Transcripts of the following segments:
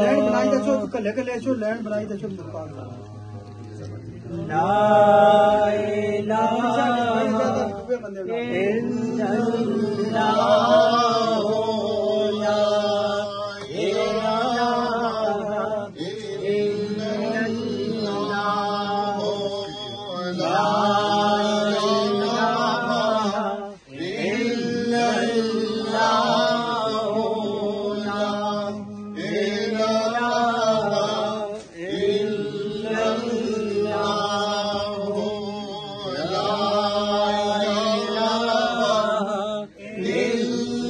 Land بنائی دسو clay clay چو لینڈ بنائی دسو مقام آمین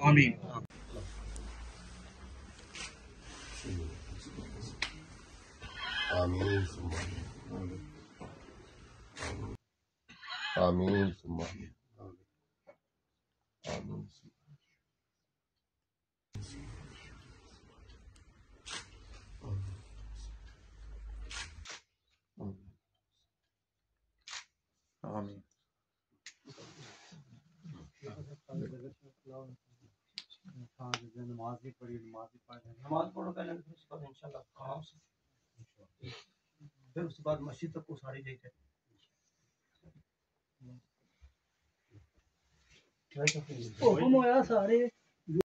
آمین۔ آمین۔ آمین۔ آمین۔ نماز بھی پڑھی نماز بھی پڑھ نماز پڑھو پہلے پھر اس کے بعد انشاءاللہ آرام سے۔ پھر اس کے بعد مسجد تک کو ساری دیکھتے حکم ہویا سارے۔